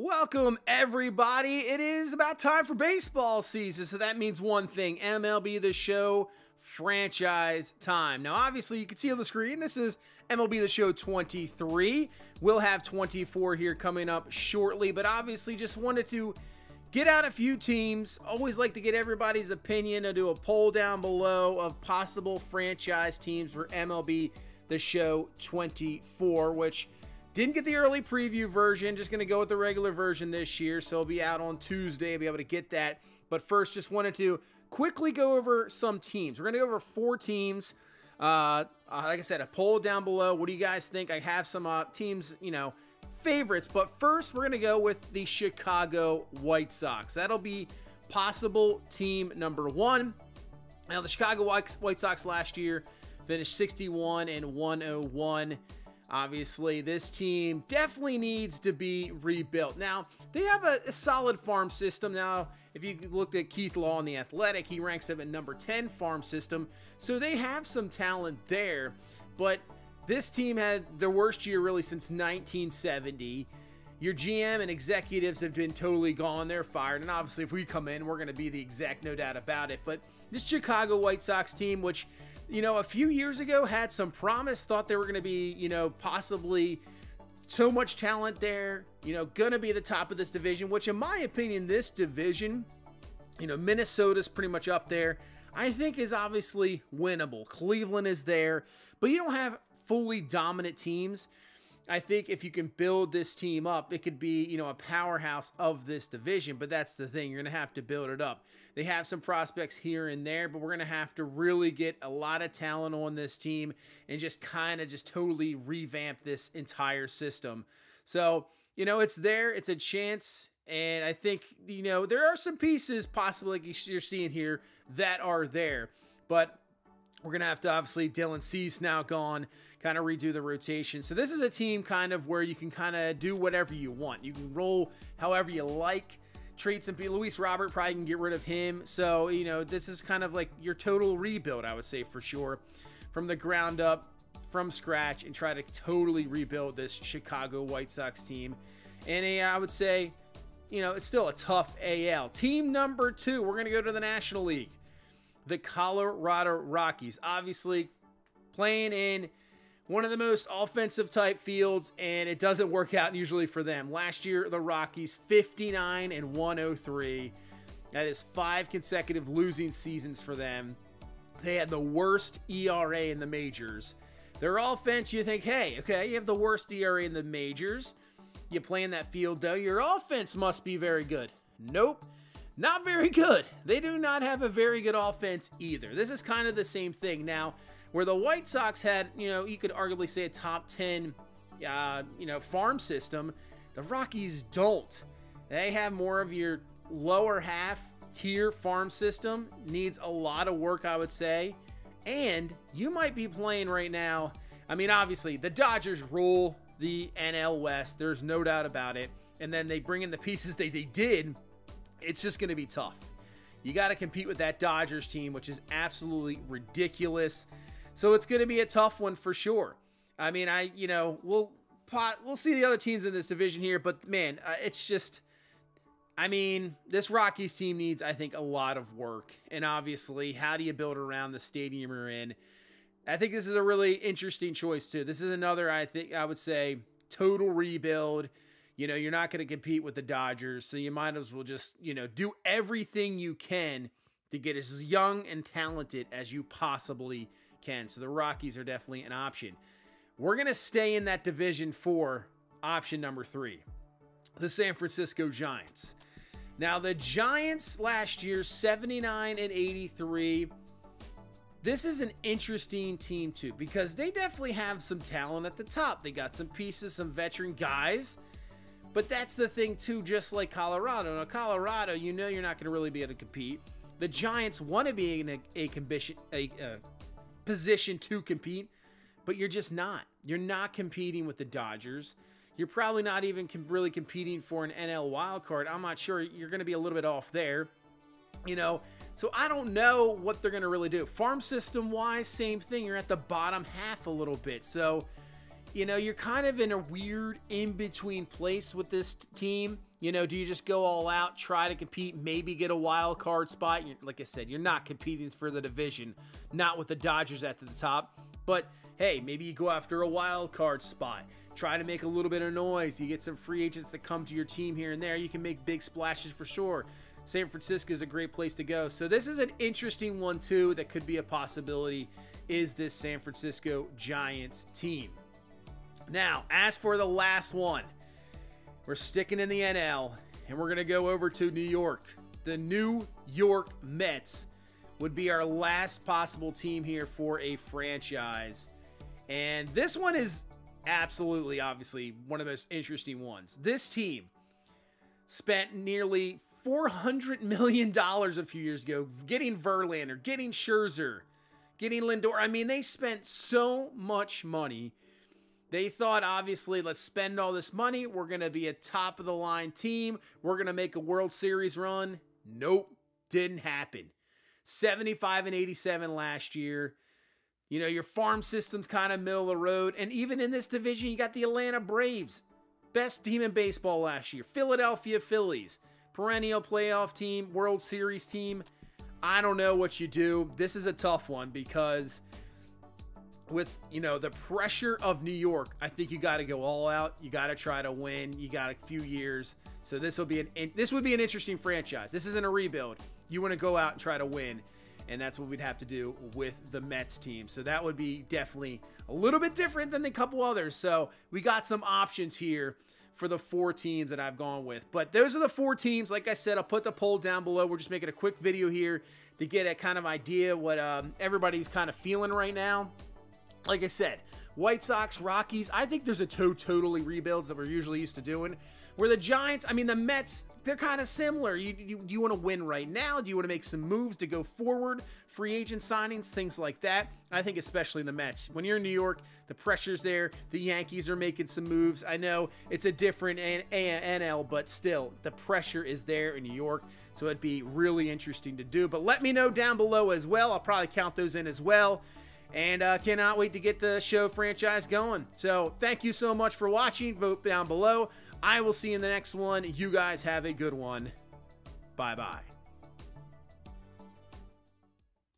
Welcome, everybody. It is about time for baseball season, so that means one thing MLB The Show franchise time. Now, obviously, you can see on the screen, this is MLB The Show 23. We'll have 24 here coming up shortly, but obviously, just wanted to get out a few teams. Always like to get everybody's opinion and do a poll down below of possible franchise teams for MLB The Show 24, which didn't get the early preview version, just going to go with the regular version this year, so it'll be out on Tuesday. I'll be able to get that. But first, just wanted to quickly go over some teams. We're going to go over four teams. Uh, uh, like I said, a poll down below. What do you guys think? I have some uh, teams, you know, favorites. But first, we're going to go with the Chicago White Sox. That'll be possible team number one. Now, the Chicago White Sox last year finished 61 and 101. Obviously, this team definitely needs to be rebuilt. Now, they have a, a, solid farm system. Now, if you looked at Keith Law in the Athletic, he ranks them at number 10 farm system. So they have some talent there. But this team had their worst year really since 1970. Your GM and executives have been totally gone. They're fired. And obviously, if we come in, we're going to be the exec, no doubt about it. But this Chicago White Sox team, which you know, a few years ago had some promise, thought they were going to be, you know, possibly so much talent there, you know, going to be the top of this division, which in my opinion, this division, you know, Minnesota's pretty much up there. I think is obviously winnable. Cleveland is there, but you don't have fully dominant teams. I think if you can build this team up, it could be, you know, a powerhouse of this division. But that's the thing. You're going to have to build it up. They have some prospects here and there, but we're going to have to really get a lot of talent on this team and just kind of just totally revamp this entire system. So, you know, it's there. It's a chance. And I think, you know, there are some pieces possibly like you're seeing here that are there. But we're going to have to obviously Dylan Cease now gone, kind of redo the rotation. So this is a team kind of where you can kind of do whatever you want. You can roll however you like. Trade some. Luis Robert probably can get rid of him. So, you know, this is kind of like your total rebuild, I would say for sure. From the ground up, from scratch, and try to totally rebuild this Chicago White Sox team. And I would say, you know, it's still a tough AL. Team number two, we're going to go to the National League the Colorado Rockies. Obviously, playing in one of the most offensive type fields, and it doesn't work out usually for them. Last year, the Rockies 59 and 103. That is five consecutive losing seasons for them. They had the worst ERA in the majors. Their offense, you think, hey, okay, you have the worst ERA in the majors. You play in that field, though. Your offense must be very good. Nope not very good. They do not have a very good offense either. This is kind of the same thing. Now, where the White Sox had, you know, you could arguably say a top 10, uh, you know, farm system, the Rockies don't. They have more of your lower half tier farm system. Needs a lot of work, I would say. And you might be playing right now. I mean, obviously, the Dodgers rule the NL West. There's no doubt about it. And then they bring in the pieces they, they did it's just going to be tough. You got to compete with that Dodgers team, which is absolutely ridiculous. So it's going to be a tough one for sure. I mean, I you know we'll pot, we'll see the other teams in this division here, but man, uh, it's just. I mean, this Rockies team needs, I think, a lot of work. And obviously, how do you build around the stadium you're in? I think this is a really interesting choice, too. This is another, I think, I would say, total rebuild you know, you're not going to compete with the Dodgers, so you might as well just, you know, do everything you can to get as young and talented as you possibly can. So the Rockies are definitely an option. We're going to stay in that division for option number three the San Francisco Giants. Now, the Giants last year, 79 and 83. This is an interesting team, too, because they definitely have some talent at the top. They got some pieces, some veteran guys but that's the thing too, just like Colorado. Now, Colorado, you know you're not going to really be able to compete. The Giants want to be in a, a, a, a position to compete, but you're just not. You're not competing with the Dodgers. You're probably not even com really competing for an NL wild card. I'm not sure. You're going to be a little bit off there. You know, so I don't know what they're going to really do. Farm system wise, same thing. You're at the bottom half a little bit. So you know, you're kind of in a weird in between place with this team. You know, do you just go all out, try to compete, maybe get a wild card spot? You're, like I said, you're not competing for the division, not with the Dodgers at the top. But hey, maybe you go after a wild card spot. Try to make a little bit of noise. You get some free agents that come to your team here and there. You can make big splashes for sure. San Francisco is a great place to go. So this is an interesting one too that could be a possibility is this San Francisco Giants team. Now, as for the last one, we're sticking in the NL and we're going to go over to New York. The New York Mets would be our last possible team here for a franchise. And this one is absolutely, obviously, one of the most interesting ones. This team spent nearly $400 million a few years ago getting Verlander, getting Scherzer, getting Lindor. I mean, they spent so much money they thought, obviously, let's spend all this money. We're going to be a top of the line team. We're going to make a World Series run. Nope, didn't happen. 75 and 87 last year. You know, your farm system's kind of middle of the road. And even in this division, you got the Atlanta Braves. Best team in baseball last year. Philadelphia Phillies. Perennial playoff team, World Series team. I don't know what you do. This is a tough one because with you know the pressure of New York, I think you got to go all out. You got to try to win. You got a few years, so this will be an this would be an interesting franchise. This isn't a rebuild. You want to go out and try to win, and that's what we'd have to do with the Mets team. So that would be definitely a little bit different than the couple others. So we got some options here for the four teams that I've gone with. But those are the four teams. Like I said, I'll put the poll down below. We're just making a quick video here to get a kind of idea what um, everybody's kind of feeling right now. Like I said, White Sox, Rockies, I think there's a toe totally rebuilds that we're usually used to doing. Where the Giants, I mean, the Mets, they're kind of similar. You, you, do you want to win right now? Do you want to make some moves to go forward? Free agent signings, things like that. I think especially the Mets. When you're in New York, the pressure's there. The Yankees are making some moves. I know it's a different NL, but still, the pressure is there in New York. So it'd be really interesting to do. But let me know down below as well. I'll probably count those in as well and uh, cannot wait to get the show franchise going. So thank you so much for watching. Vote down below. I will see you in the next one. You guys have a good one. Bye bye.